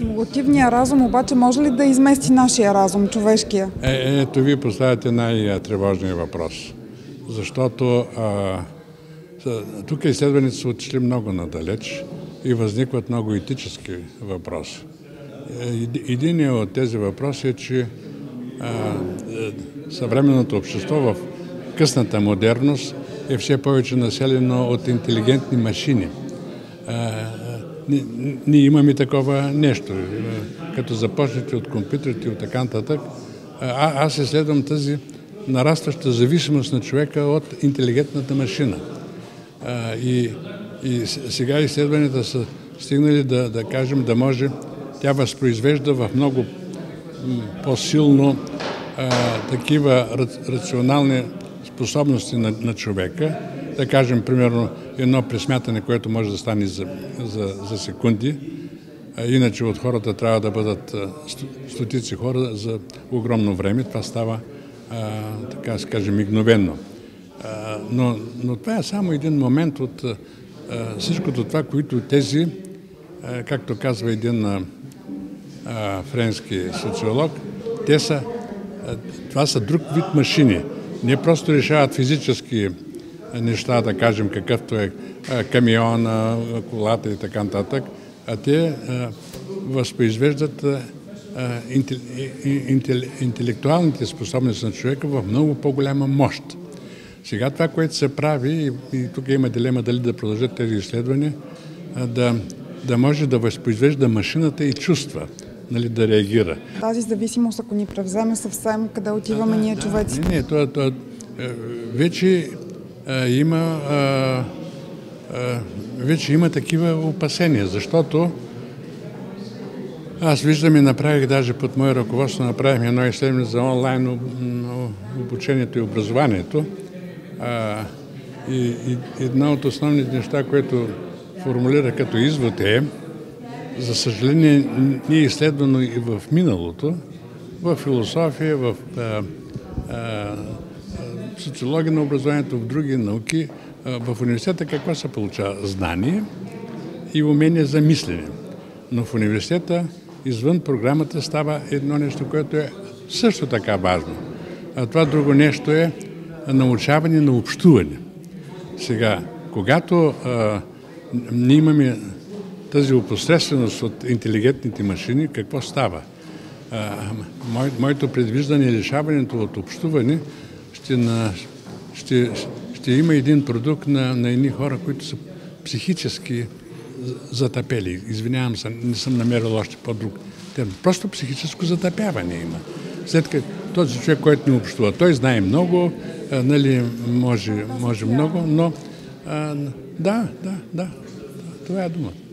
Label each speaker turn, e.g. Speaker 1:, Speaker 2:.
Speaker 1: Симулативният разум обаче може ли да измести нашия разум, човешкия?
Speaker 2: Е, ето вие поставяте най-тревожния въпрос. Защото а, тук изследваните са отишли много надалеч и възникват много етически въпроси. Е, един от тези въпроси е, че а, е, съвременното общество в късната модерност е все повече населено от интелигентни машини. А, ние имаме такова нещо. Като започнете от компютрите и от така нататък, а, аз изследвам тази нарастваща зависимост на човека от интелигентната машина. А, и, и сега изследванията са стигнали да, да кажем, да може, тя възпроизвежда в много по-силно такива рационални способности на, на човека, да кажем, примерно, едно пресмятане, което може да стане за, за, за секунди, а иначе от хората трябва да бъдат стотици хора за огромно време. Това става, а, така се каже, мигновенно. А, но, но това е само един момент от а, всичкото това, които тези, а, както казва един а, френски социолог, те са, а, това са друг вид машини. Не просто решават физически неща, да кажем, какъвто е камиона, колата и така нататък, а те възпроизвеждат интелектуалните способности на човека в много по-голяма мощ. Сега това, което се прави, и тук има дилема дали да продължат тези изследвания, да, да може да възпроизвежда машината и чувства, нали, да реагира.
Speaker 1: Тази зависимост, ако ни превземе съвсем, къде отиваме да, ние
Speaker 2: да,
Speaker 1: човеци?
Speaker 2: Не, не, това, това, е, вече има вече има такива опасения, защото аз виждам и направих, даже под мое ръководство направихме едно изследване за онлайн обучението и образованието. И една от основните неща, което формулира като извод е, за съжаление, не е изследвано и в миналото, в философия, в а, а, социология на образованието, в други науки, в университета какво се получава? Знание и умение за мислене. Но в университета, извън програмата, става едно нещо, което е също така важно. А това друго нещо е научаване на общуване. Сега, когато а, ние имаме тази опосредственост от интелигентните машини, какво става? А, моето предвиждане е решаването от общуване ще, на, ще, ще има един продукт на, на едни хора, които са психически затъпели. Извинявам се, не съм намерил още по-друг термин. Просто психическо затъпяване има. След като този човек, който ни общува, той знае много, а, нали, може, може много, но а, да, да, да, това е думата.